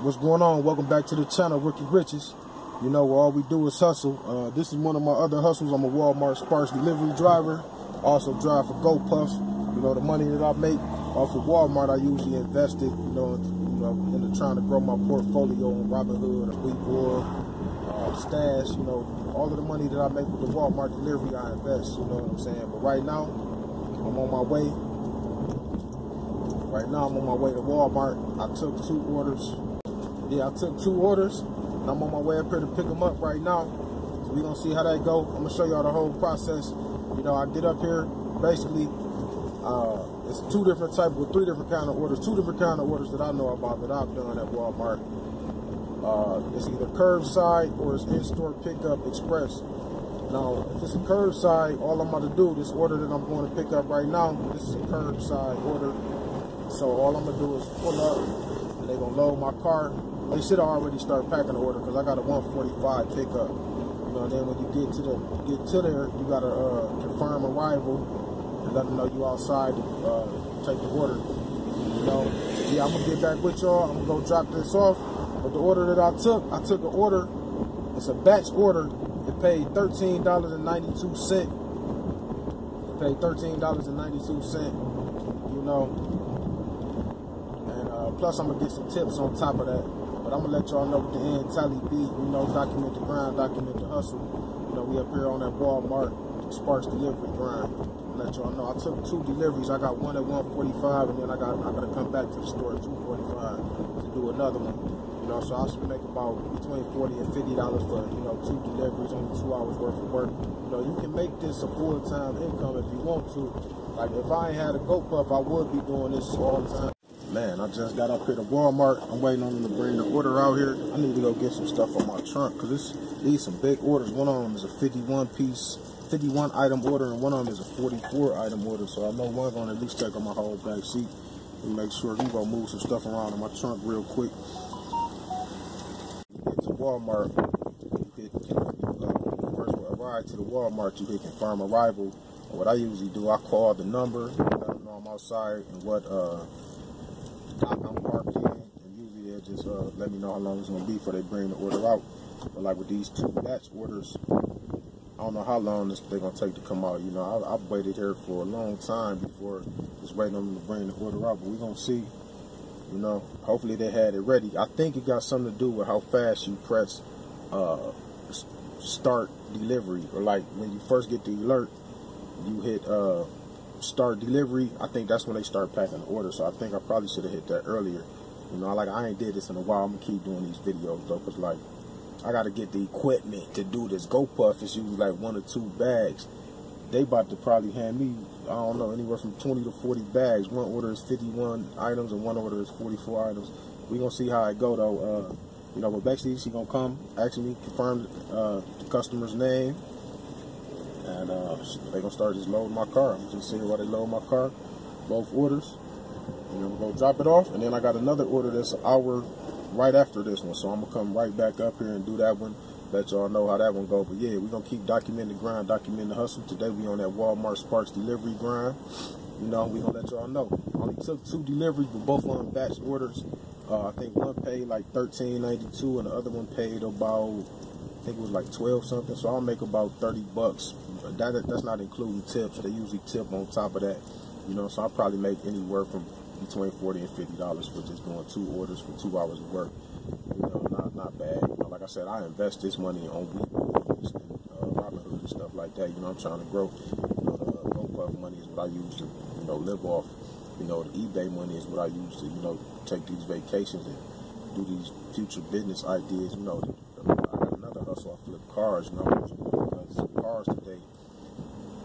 What's going on? Welcome back to the channel, Rookie Riches. You know, where all we do is hustle. Uh, this is one of my other hustles. I'm a Walmart Sparks delivery driver. Also drive for GoPuff. You know, the money that I make off of Walmart, I usually invest it, you know, you know into trying to grow my portfolio on Robinhood, Webull, uh, Stash, you know, all of the money that I make with the Walmart delivery, I invest, you know what I'm saying? But right now, I'm on my way. Right now, I'm on my way to Walmart. I took two orders yeah, I took two orders, I'm on my way up here to pick them up right now. So we're gonna see how that go. I'm gonna show y'all the whole process. You know, I get up here, basically, uh, it's two different type, with three different kind of orders, two different kind of orders that I know about that I've done at Walmart. Uh, it's either curbside or it's in-store pickup express. Now, if it's a curbside, all I'm to do, this order that I'm going to pick up right now, this is a curbside order. So all I'm gonna do is pull up, and they're gonna load my car they should already start packing the order because I got a 145 pickup. You know, then when you get to the get to there, you gotta uh, confirm arrival and let them know you outside to uh, take the order. You know, yeah, I'm gonna get back with y'all. I'm gonna go drop this off. But the order that I took, I took an order. It's a batch order. It paid thirteen dollars and ninety two cent. It paid thirteen dollars and ninety two cent. You know, and uh, plus I'm gonna get some tips on top of that. But I'm gonna let y'all know what the end tally be. You know, document the grind, document the hustle. You know, we up here on that Walmart Sparks delivery grind. Let y'all know. I took two deliveries. I got one at 145, and then I got I gotta come back to the store at 245 to do another one. You know, so I should make about between 40 and 50 dollars for you know two deliveries, only two hours worth of work. You know, you can make this a full time income if you want to. Like if I had a GoPuff, I would be doing this all the time. Man, I just got up here to Walmart. I'm waiting on them to bring the order out here. I need to go get some stuff on my trunk because these some big orders. One of them is a 51 piece, 51 item order, and one of them is a 44 item order. So I know one's gonna at least take on my whole back seat and make sure we gonna move some stuff around in my trunk real quick. Get to Walmart. You uh, first arrive to the Walmart. You hit confirm arrival. What I usually do, I call the number, let them know I'm outside, and what. Uh, I'm parked in, and usually they just uh, let me know how long it's gonna be before they bring the order out. But like with these two batch orders, I don't know how long this, they're gonna take to come out. You know, I, I've waited here for a long time before just waiting on them to bring the order out. But we're gonna see. You know, hopefully they had it ready. I think it got something to do with how fast you press uh, start delivery, or like when you first get the alert, you hit. Uh, start delivery, I think that's when they start packing the order. So I think I probably should have hit that earlier. You know, like I ain't did this in a while. I'm gonna keep doing these videos though, cause like I gotta get the equipment to do this. GoPuff is usually like one or two bags. They about to probably hand me, I don't know, anywhere from 20 to 40 bags. One order is 51 items and one order is 44 items. We gonna see how it go though. Uh, you know, but basically she gonna come, ask me, confirm uh, the customer's name, and uh, they gonna start just loading my car. I'm just seeing why they load my car, both orders, and we're gonna drop it off. And then I got another order that's an hour right after this one, so I'm gonna come right back up here and do that one. Let y'all know how that one go. But yeah, we're gonna keep documenting the grind, documenting the hustle. Today we on that Walmart Sparks delivery grind. You know, we gonna let y'all know. Only took two deliveries, but both on batch orders. Uh, I think one paid like thirteen ninety two, and the other one paid about I think it was like 12 something. So I'll make about 30 bucks. That that's not including tips. They usually tip on top of that. You know, so I'll probably make anywhere from between 40 and 50 dollars for just doing two orders for two hours of work. You know, not not bad. You know, like I said, I invest this money on Webull and uh, Robinhood and stuff like that. You know, I'm trying to grow. You know, the money is what I use to you know live off. You know, the eBay money is what I use to you know take these vacations and do these future business ideas. You know, I cars, know, because cars today,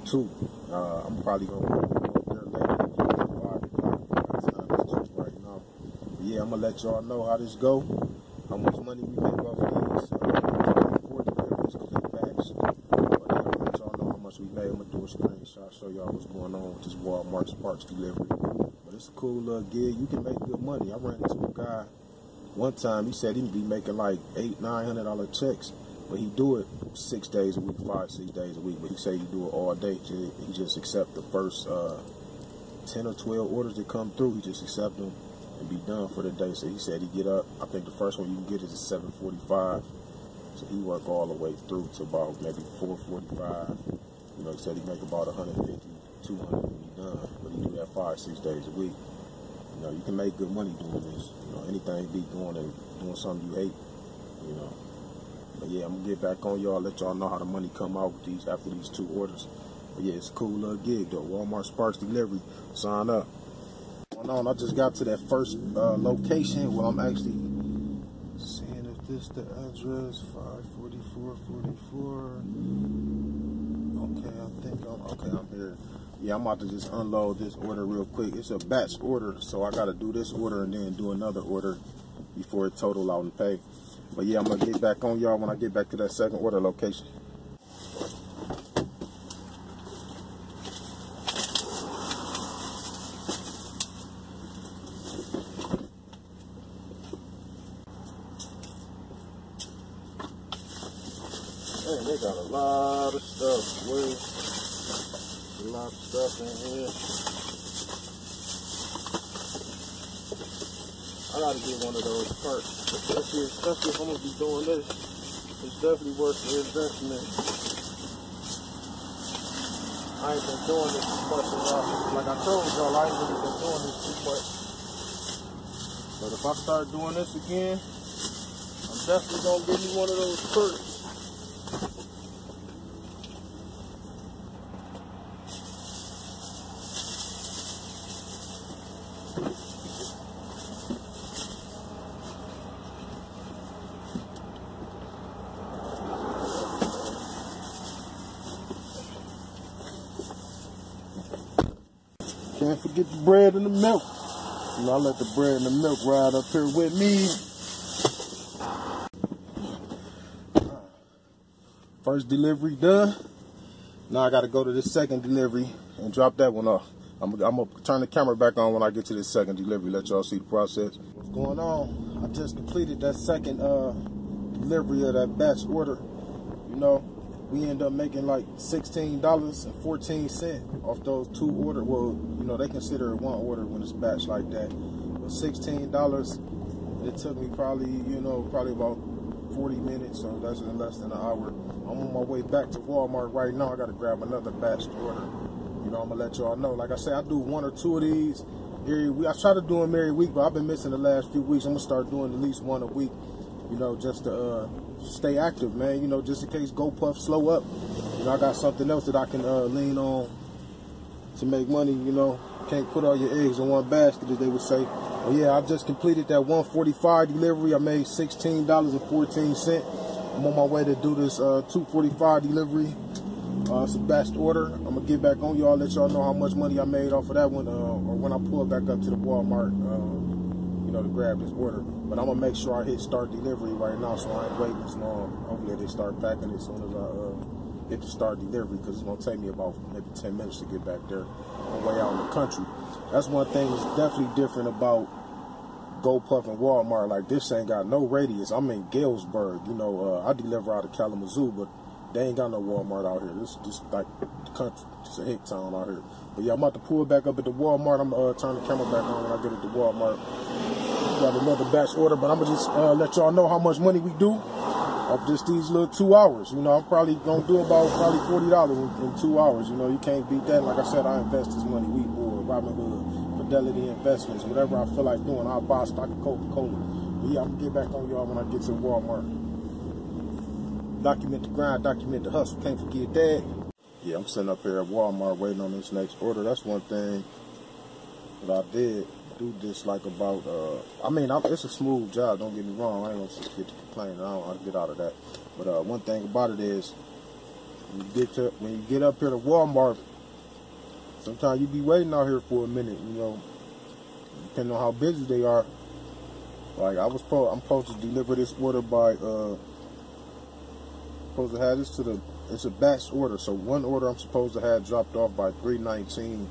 too. Uh, I'm probably gonna go up there later. Right now. But yeah, I'm gonna let y'all know how this go. How much money we make off. Uh, how much we made. I'm gonna do a screenshot, show y'all what's going on with this Walmart Sparks delivery. But it's a cool little gig. You can make good money. I ran into a guy one time. He said he'd be making like eight, nine hundred dollar checks but he do it six days a week, five, six days a week. But he say he do it all day. He just accept the first uh, ten or twelve orders that come through. He just accept them, and be done for the day. So he said he get up. I think the first one you can get is at 7:45. So he work all the way through to about maybe 4:45. You know, he said he make about 150, 200 when he done, but he do that five, six days a week. You know, you can make good money doing this. You know, anything beat going and doing something you hate. You know. But yeah, I'm gonna get back on y'all, let y'all know how the money come out with these after these two orders. But yeah, it's a cool little gig though. Walmart Sparks Delivery. Sign up. Going on, I just got to that first uh, location where I'm actually seeing if this the address 544 44. Okay, I think I'm okay. I'm here. Yeah, I'm about to just unload this order real quick. It's a batch order, so I got to do this order and then do another order before it total out and pay. But yeah, I'm gonna get back on y'all when I get back to that second order location. Man, they got a lot of stuff. A lot of stuff in here. I gotta get one of those carts. Especially, especially if I'm gonna be doing this. It's definitely worth the investment. I ain't been doing this too much while. Like I told y'all, I ain't really been doing this too much. But if I start doing this again, I'm definitely gonna give me one of those carts. Can't forget the bread and the milk. Know, I let the bread and the milk ride up here with me. First delivery done. Now I got to go to this second delivery and drop that one off. I'm, I'm to turn the camera back on when I get to this second delivery, let y'all see the process. What's going on? I just completed that second uh, delivery of that batch order. You know, we end up making like $16.14 off those two order. Well, you know, they consider it one order when it's batch like that. But $16, it took me probably, you know, probably about 40 minutes, so that's in less than an hour. I'm on my way back to Walmart right now. I got to grab another batch order. You know, I'm going to let y'all know. Like I said, I do one or two of these every week. I try to do them every week, but I've been missing the last few weeks. I'm going to start doing at least one a week, you know, just to uh, stay active, man. You know, just in case GoPuff slow up. You know, I got something else that I can uh, lean on to make money, you know. Can't put all your eggs in one basket, as they would say. Oh yeah, I just completed that 145 delivery. I made $16.14. I'm on my way to do this uh, 245 delivery. Uh, it's a batch order. I'm gonna get back on y'all, let y'all know how much money I made off of that one, uh, or when I pull back up to the Walmart, uh, know, to grab this order. But I'm gonna make sure I hit start delivery right now, so I ain't waiting as long. Hopefully they start packing as soon as I uh, hit the start delivery, because it's gonna take me about maybe 10 minutes to get back there on way out in the country. That's one thing that's definitely different about GoPuff and Walmart. Like this ain't got no radius. I'm in Galesburg. You know, uh, I deliver out of Kalamazoo, but they ain't got no Walmart out here. This is just like the country. just a hick town out here. But yeah, I'm about to pull back up at the Walmart. I'm gonna uh, turn the camera back on when I get at the Walmart. Got another batch order, but I'm gonna just uh, let y'all know how much money we do off just these little two hours. You know, I'm probably gonna do about probably forty dollars in, in, two hours. You know, you can't beat that. Like I said, I invest this money. Webull, Robinhood, Fidelity Investments, whatever I feel like doing. I'll buy stock of Coca Cola. But yeah, I'm gonna get back on y'all when I get to Walmart. Document the grind, document the hustle. Can't forget that. Yeah, I'm sitting up here at Walmart waiting on this next order. That's one thing that I did do this like about. Uh, I mean, I'm, it's a smooth job. Don't get me wrong. I ain't gonna get to complaining. I don't. Get out of that. But uh, one thing about it is, when you get to when you get up here to Walmart, sometimes you be waiting out here for a minute. You know, depending on how busy they are. Like I was supposed, I'm supposed to deliver this order by. Uh, supposed to have this to the. It's a batch order, so one order I'm supposed to have dropped off by 319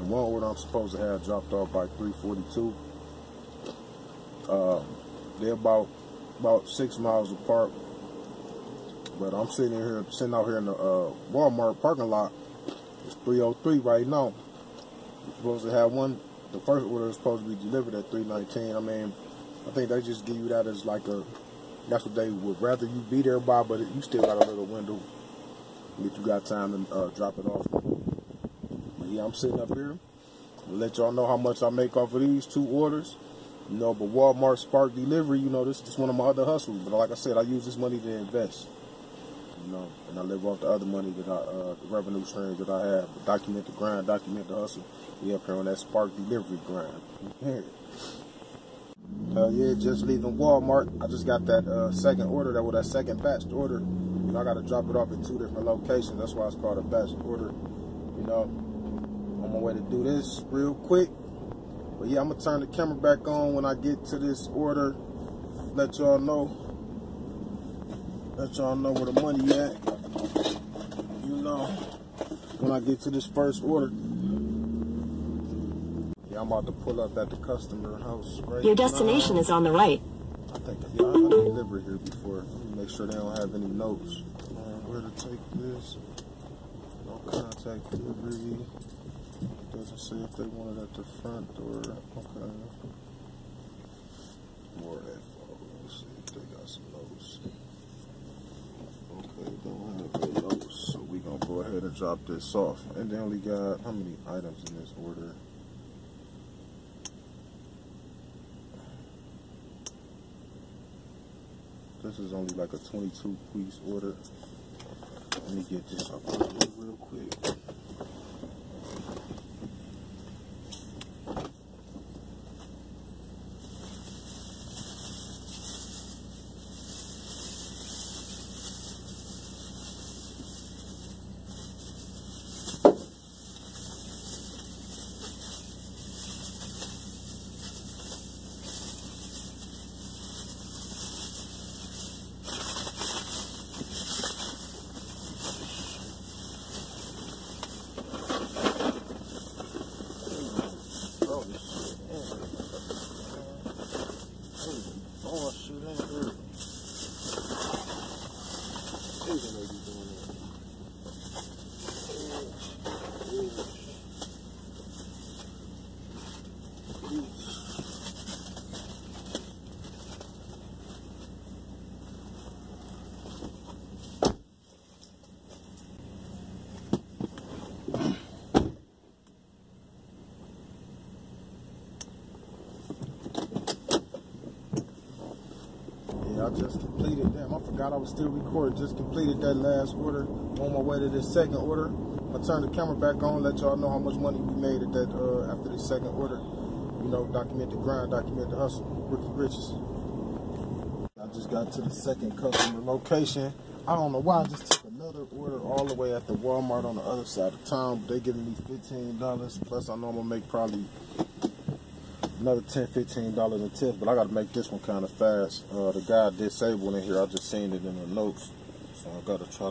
and one order I'm supposed to have dropped off by 342. Uh, they're about about six miles apart. But I'm sitting here, sitting out here in the uh, Walmart parking lot. It's 303 right now. Supposed to have one the first order is supposed to be delivered at 319. I mean, I think they just give you that as like a, that's what they would rather you be there by, but you still got a little window if you got time to uh, drop it off. But I'm sitting up here. Let y'all know how much I make off of these two orders. You know, but Walmart Spark Delivery, you know, this is just one of my other hustles. But like I said, I use this money to invest. You know, and I live off the other money that I, uh, the revenue streams that I have. Document the grind, document the hustle. We up here on that Spark Delivery grind. Uh, yeah, just leaving Walmart. I just got that uh, second order, that was that second batch order. You know, I got to drop it off at two different locations. That's why it's called a batch order. You know, on my way to do this real quick. But yeah, I'm gonna turn the camera back on when I get to this order. Let y'all know. Let y'all know where the money at. You know, when I get to this first order. Yeah, I'm about to pull up at the customer house right Your destination now. is on the right. I think, yeah, I, I delivered here before. Make sure they don't have any notes. Um, where to take this? No contact delivery. It doesn't say if they want it at the front or okay. More info. Let's see if they got some notes. Okay, don't have the notes, so we gonna go ahead and drop this off. And they only got how many items in this order? This is only like a 22 piece order. Let me get this up real quick. Oh, this shit. Oh, shoot, ain't here. Hey, they may be doing that. Yeah, I just completed. Damn, I forgot I was still recording. Just completed that last order. On my way to this second order. I turn the camera back on. Let y'all know how much money we made at that uh, after the second order. You know, document the grind, document the hustle. Rookie riches. I just got to the second customer location. I don't know why I just took another order all the way at the Walmart on the other side of town. They giving me fifteen dollars. Plus, I know I'm gonna make probably another 10 15 dollars in tips but i gotta make this one kind of fast. Uh, the guy disabled in here i just seen it in the notes so i gotta try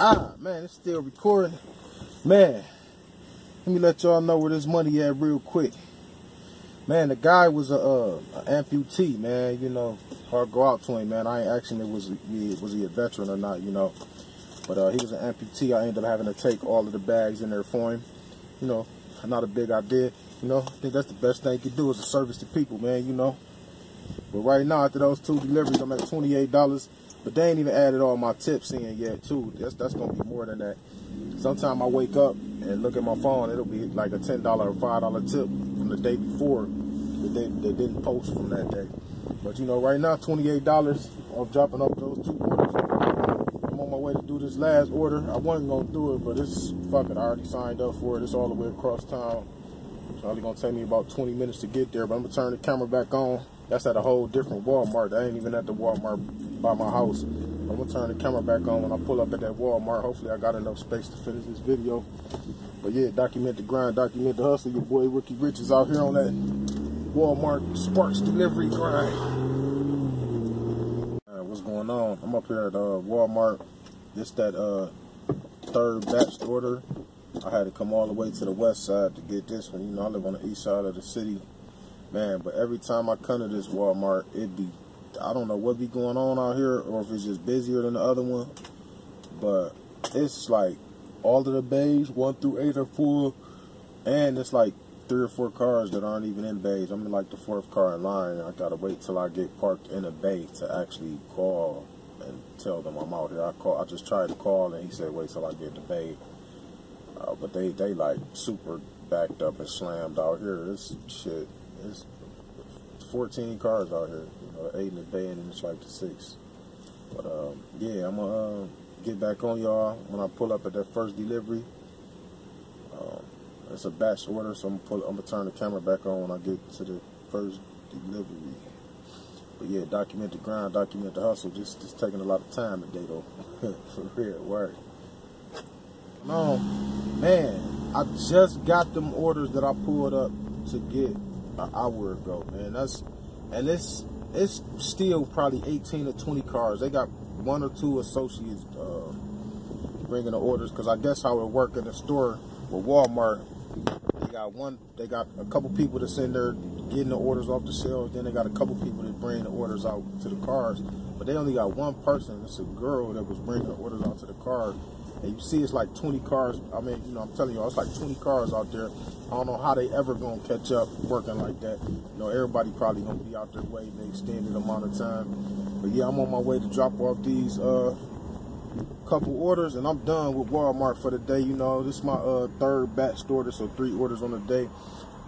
Ah, man, it's still recording. Man, let me let y'all know where this money at real quick. Man, the guy was a, uh, amputee, man. You know, hard go out to him, man. I ain't asking it was he was he a veteran or not, you know. But uh, he was an amputee. I ended up having to take all of the bags in there for him. You know, not a big idea. You know, I think that's the best thing you can do is a service to people, man. You know. But right now, after those two deliveries, I'm at twenty-eight dollars. But they ain't even added all my tips in yet, too. That's that's gonna be more than that. Sometime I wake up and look at my phone, it'll be like a ten dollar or five dollar tip from the day before that they, they didn't post from that day. But you know, right now, twenty-eight dollars. I'm dropping off those two orders. I'm on my way to do this last order. I wasn't gonna do it, but it's fucking. I already signed up for it. It's all the way across town. It's only gonna take me about 20 minutes to get there. But I'm gonna turn the camera back on. That's at a whole different Walmart. I ain't even at the Walmart by my house. I'm gonna turn the camera back on when I pull up at that Walmart. Hopefully I got enough space to finish this video. But yeah, document the grind, document the hustle. Your boy Rookie Riches out here on that Walmart Sparks delivery grind what's going on? I'm up here at uh, Walmart. This that uh, third batch order. I had to come all the way to the west side to get this one. You know, I live on the east side of the city, man. But every time I come to this Walmart, it be I don't know what be going on out here, or if it's just busier than the other one. But it's like all of the bays, one through eight, are full, and it's like three or four cars that aren't even in bays. I'm in like the fourth car in line. I gotta wait till I get parked in a bay to actually call and tell them I'm out here. I call. I just tried to call and he said wait till I get the bay. Uh, but they they like super backed up and slammed out here. It's shit. It's 14 cars out here. You know, eight in the bay and it's like the six. But um, yeah, I'm gonna uh, get back on y'all when I pull up at that first delivery. Um, it's a batch order, so I'm gonna, pull, I'm gonna turn the camera back on when I get to the first delivery. But yeah, document the grind, document the hustle. Just just taking a lot of time today though, for real work. No, man, I just got them orders that I pulled up to get an hour ago, man. That's and it's it's still probably 18 or 20 cars. They got one or two associates uh, bringing the orders because I guess how it work in the store with Walmart they got one, they got a couple people to send there getting the orders off the shelves. Then they got a couple people that bring the orders out to the cars. But they only got one person. It's a girl that was bringing the orders out to the cars. And you see, it's like 20 cars. I mean, you know, I'm telling you, it's like 20 cars out there. I don't know how they ever gonna catch up working like that. You know, everybody probably gonna be out there waiting an extended amount of time. But yeah, I'm on my way to drop off these uh, couple orders and I'm done with Walmart for the day. You know, this is my uh, third batch order, so three orders on the day.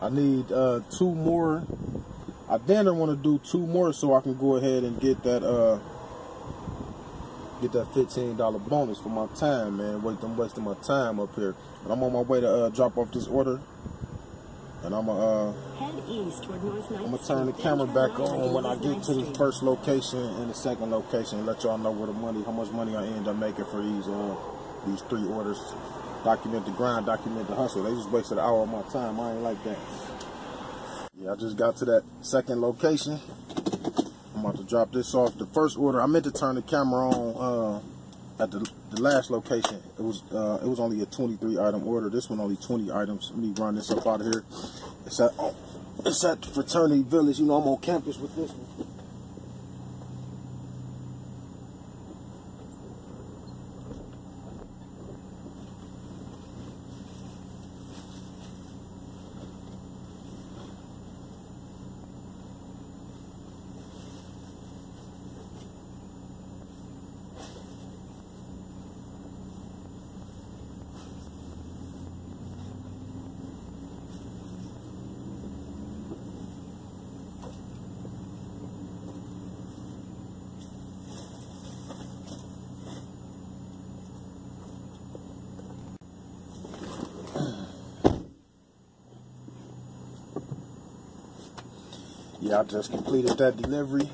I need uh, two more. I then I want to do two more so I can go ahead and get that uh, get that $15 bonus for my time, man. Wait, I'm wasting my time up here. But I'm on my way to uh, drop off this order. And I'm gonna uh, I'm gonna turn the camera back on when I get to the first location and the second location. And let y'all know where the money, how much money I end up making for these uh, these three orders. Document the grind, document the hustle. They just wasted an hour of my time. I ain't like that. Yeah, I just got to that second location. I'm about to drop this off. The first order, I meant to turn the camera on. Uh, at the, the last location, it was uh, it was only a 23 item order. This one only 20 items. Let me run this up out of here. It's at oh, it's at Fraternity Village. You know, I'm on campus with this one. Yeah, I just completed that delivery.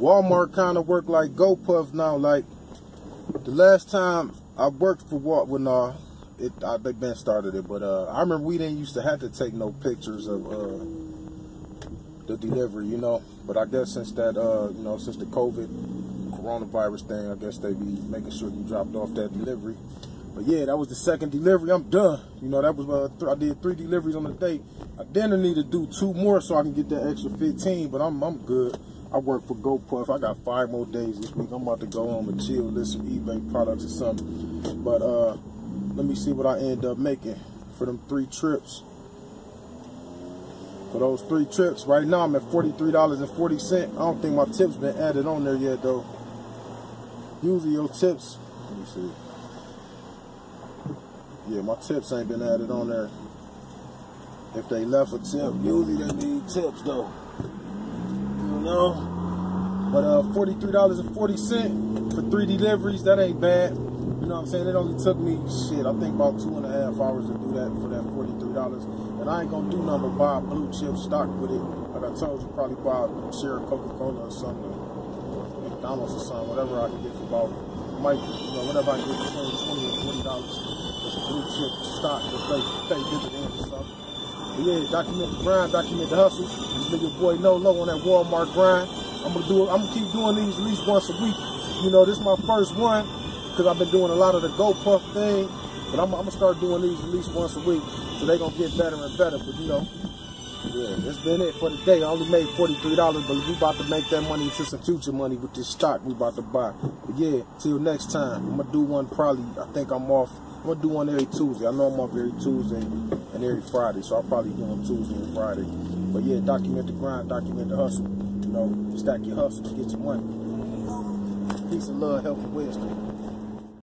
Walmart kind of work like GoPuff now. Like the last time I worked for Walmart, when uh, it I they been started it, but uh, I remember we didn't used to have to take no pictures of uh the delivery, you know. But I guess since that uh, you know, since the COVID coronavirus thing. I guess they be making sure you dropped off that delivery. But yeah, that was the second delivery. I'm done. You know, that was uh, I did three deliveries on the day. I then need to do two more so I can get that extra 15. But I'm I'm good. I work for GoPuff. I got five more days this week. I'm about to go home and chill, list some eBay products or something. But uh, let me see what I end up making for them three trips. For those three trips, right now I'm at $43.40. I don't think my tips been added on there yet though. Usually your tips, let me see. Yeah, my tips ain't been added on there. If they left a tip, usually they need tips though. You know? But uh, $43.40 for three deliveries, that ain't bad. You know what I'm saying? It only took me, shit, I think about two and a half hours to do that for that $43. And I ain't gonna do nothing but buy blue chip stock with it. Like I told you, probably buy a share of Coca-Cola or something, McDonald's or something, whatever I can get for about, might, you know, whatever I can get between 20 and $40 blue chip stock to pay, pay dividends or something. But yeah, document the grind, document the hustle. This nigga boy No Low on that Walmart grind. I'm gonna do it. I'm gonna keep doing these at least once a week. You know, this is my first one because I've been doing a lot of the go GoPuff thing. But I'm, I'm, gonna start doing these at least once a week, so they gonna get better and better. But you know, yeah, that's been it for the day. I only made $43, but we about to make that money into some future money with this stock we about to buy. But yeah, till next time, I'm gonna do one probably, I think I'm off I'm gonna do one every Tuesday. I know I'm off every Tuesday and every Friday, so I'll probably do one Tuesday and Friday. But yeah, document the grind, document the hustle. You know, stack your hustle, get your money. Peace of love, health, and wisdom.